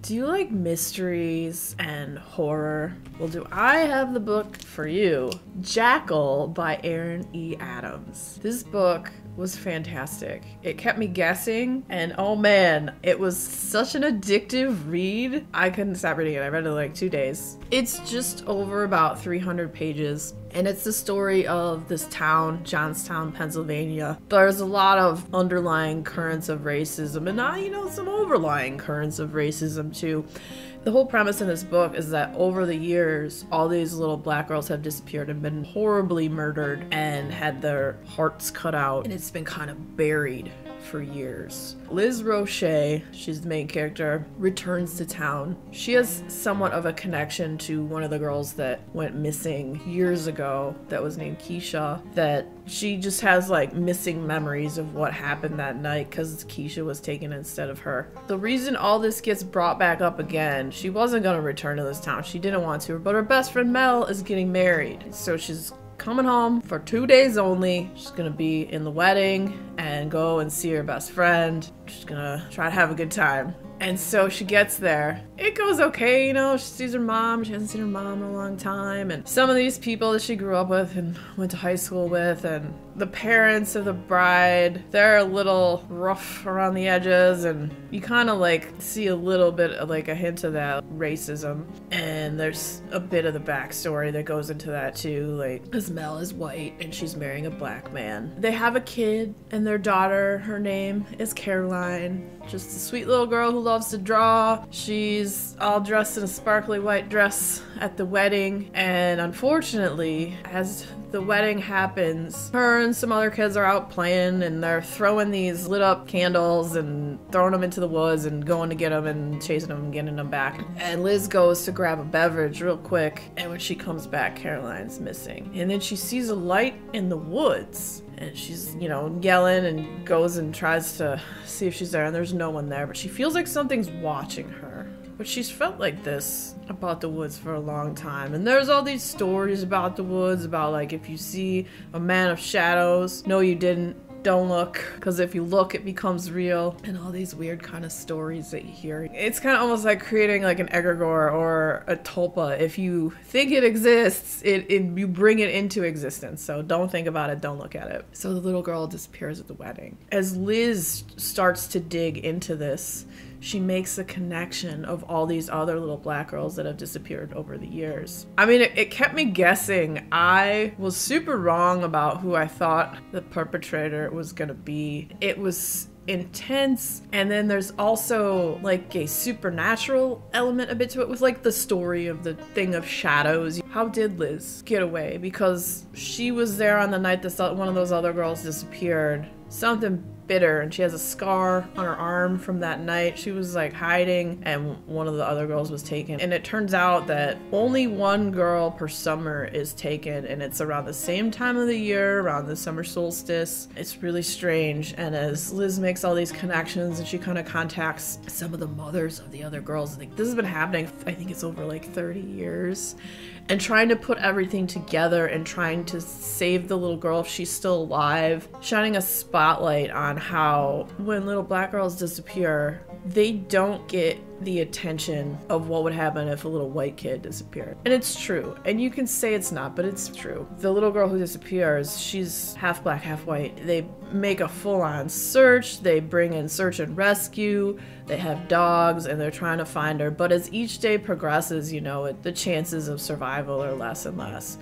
Do you like mysteries and horror? Well, do I have the book for you? Jackal by Erin E. Adams. This book was fantastic. It kept me guessing, and oh man, it was such an addictive read. I couldn't stop reading it. I read it in like two days. It's just over about 300 pages. And it's the story of this town, Johnstown, Pennsylvania. There's a lot of underlying currents of racism, and not, you know, some overlying currents of racism too. The whole premise in this book is that over the years, all these little black girls have disappeared and been horribly murdered and had their hearts cut out, and it's been kind of buried for years. Liz Roche, she's the main character, returns to town. She has somewhat of a connection to one of the girls that went missing years ago that was named Keisha, that she just has like missing memories of what happened that night because Keisha was taken instead of her. The reason all this gets brought back up again, she wasn't gonna return to this town. She didn't want to, but her best friend Mel is getting married. So she's coming home for two days only. She's gonna be in the wedding and go and see her best friend. She's gonna try to have a good time. And so she gets there. It goes okay, you know, she sees her mom. She hasn't seen her mom in a long time. And some of these people that she grew up with and went to high school with, and the parents of the bride, they're a little rough around the edges. And you kind of like see a little bit of like a hint of that racism. And there's a bit of the backstory that goes into that too. Like, because Mel is white and she's marrying a black man. They have a kid, and their daughter, her name is Caroline. Just a sweet little girl who loves to draw. She's all dressed in a sparkly white dress at the wedding. And unfortunately, as the wedding happens, her and some other kids are out playing and they're throwing these lit up candles and throwing them into the woods and going to get them and chasing them and getting them back. And Liz goes to grab a beverage real quick. And when she comes back, Caroline's missing. And then she sees a light in the woods and she's you know yelling and goes and tries to see if she's there and there's no one there but she feels like something's watching her but she's felt like this about the woods for a long time. And there's all these stories about the woods about like if you see a man of shadows no you didn't. Don't look. Because if you look it becomes real. And all these weird kind of stories that you hear. It's kind of almost like creating like an egregore or a tulpa. If you think it exists it, it you bring it into existence. So don't think about it don't look at it. So the little girl disappears at the wedding. As liz starts to dig into this she makes a connection of all these other little black girls that have disappeared over the years. I mean, it, it, kept me guessing. I was super wrong about who I thought the perpetrator was gonna be. It was intense and then there's also like a supernatural element a bit to it with like the story of the thing of shadows how did liz get away because she was there on the night that one of those other girls disappeared something bitter and she has a scar on her arm from that night. She was like hiding and one of the other girls was taken. And it turns out that only one girl per summer is taken and it's around the same time of the year, around the summer solstice. It's really strange. And as Liz makes all these connections and she kind of contacts some of the mothers of the other girls, like this has been happening, I think it's over like 30 years and trying to put everything together and trying to save the little girl if she's still alive, shining a spotlight on how when little black girls disappear, they don't get the attention of what would happen if a little white kid disappeared. And it's true. And you can say it's not, but it's true. The little girl who disappears, she's half black, half white. They make a full on search, they bring in search and rescue, they have dogs, and they're trying to find her. But as each day progresses, you know, it, the chances of survival are less and less.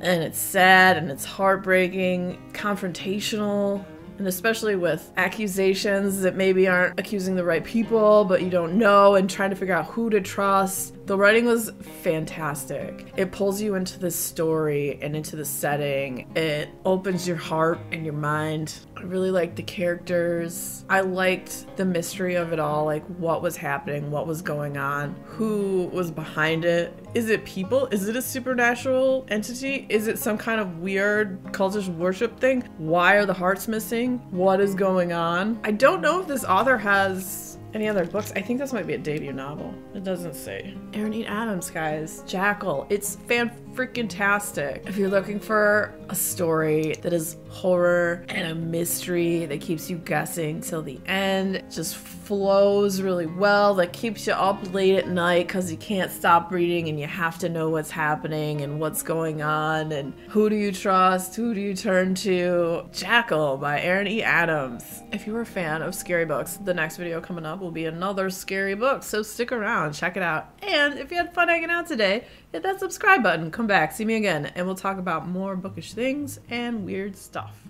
And it's sad and it's heartbreaking, confrontational, and especially with accusations that maybe aren't accusing the right people, but you don't know, and trying to figure out who to trust. The writing was fantastic. It pulls you into the story and into the setting. It opens your heart and your mind. I really liked the characters. I liked the mystery of it all, like what was happening, what was going on, who was behind it. Is it people? Is it a supernatural entity? Is it some kind of weird cultish worship thing? Why are the hearts missing? What is going on? I don't know if this author has any other books? I think this might be a debut novel. It doesn't say. Erin. Adams, guys. Jackal. It's fan freaking tastic. If you're looking for a story that is horror and a mystery that keeps you guessing till the end, just flows really well, that keeps you up late at night because you can't stop reading and you have to know what's happening and what's going on and who do you trust, who do you turn to. Jackal by Erin E. Adams. If you're a fan of scary books, the next video coming up will be another scary book, so stick around, check it out. And if you had fun hanging out today, hit that subscribe button, come back, see me again, and we'll talk about more bookish things and weird stuff.